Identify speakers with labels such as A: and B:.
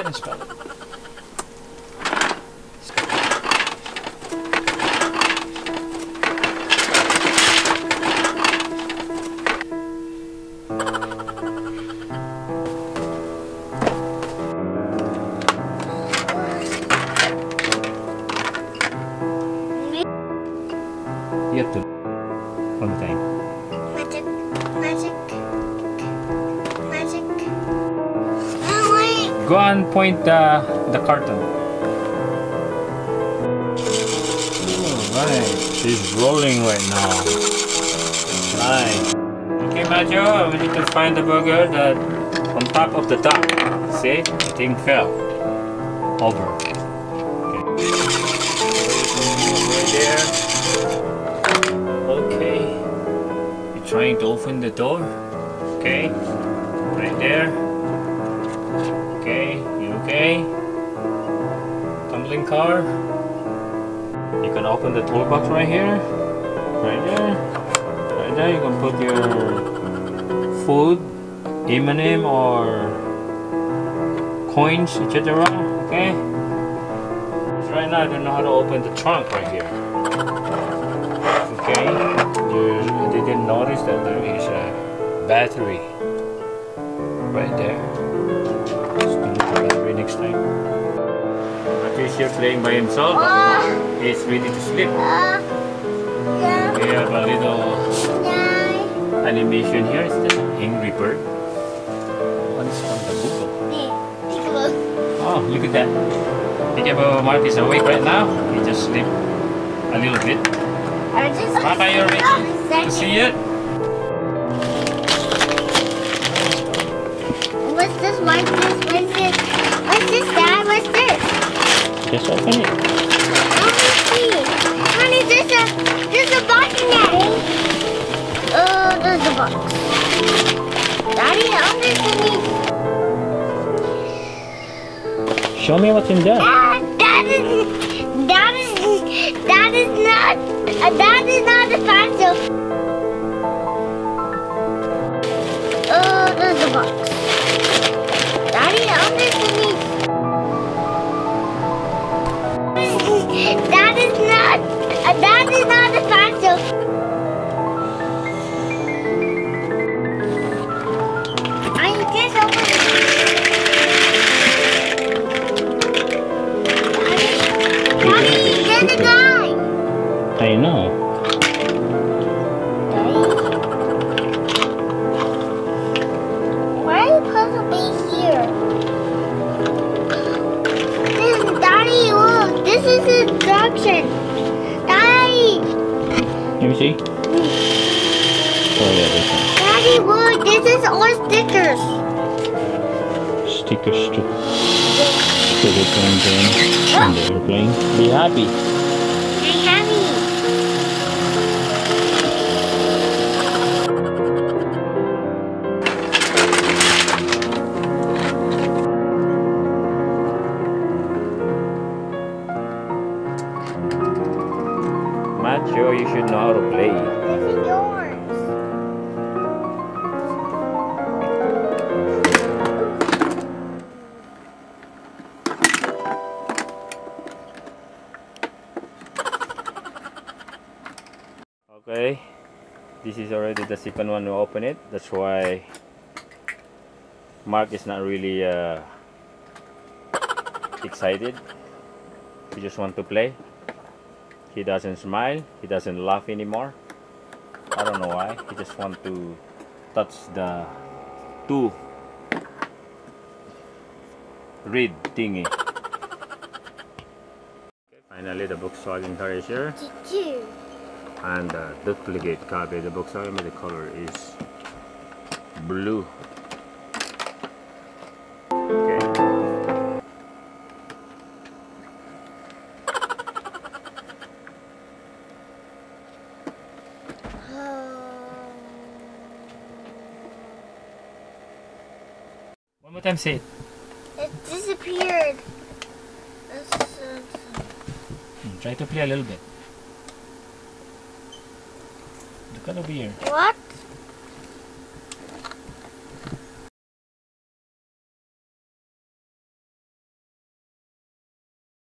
A: ahead and spell it. You have Go and point the the carton. Alright, she's rolling right now. Right. Okay, Majo, we need to find the burger that on top of the top. See, the thing fell over. Okay. Right there. Okay. You're trying to open the door. Okay. Right there. Okay, you okay? Tumbling car. You can open the toolbox right here. Right there. Right there, you can put your food, M&M or coins, etc. Okay? Right now I don't know how to open the trunk right here. Okay? You didn't notice that there is a battery right there. Next time. Matthew here playing by himself. He's ready to sleep.
B: Uh, yeah,
A: We have a little
B: yeah.
A: animation here. It's the Angry Bird. One from the Google.
B: Nee.
A: Oh, look at that. Peekaboo Mark is awake right now. He just sleep a little bit.
B: I just.
A: Mark, are you ready to see it?
B: What's this? What's this? What's this? What's this, Dad? What's this?
A: Just open it.
B: Let me see. Honey, there's a there's a box in there. Oh, there's a box. Daddy, underneath.
A: Show me what's in there.
B: Dad, that is that is that is not uh, that is not the pencil. Oh, there's a box. That is not that is not pencil. I just a guy.
A: I know. Let me see. Oh yeah, this
B: Daddy, look, this is all stickers.
A: one. Stickers to to the plane plane the airplane. Be happy.
B: I'm happy.
A: Macho, you should know how to play.
B: This is yours.
A: Okay, this is already the second one to open it. That's why Mark is not really uh, excited. He just want to play. He doesn't smile. He doesn't laugh anymore. I don't know why. He just want to touch the two read thingy. Finally, the Volkswagen car is here and the duplicate copy. of The Volkswagen the color is blue. More time, say it.
B: It disappeared. Is-
A: Hmm, Try to play a little bit. Look at over here.
B: What?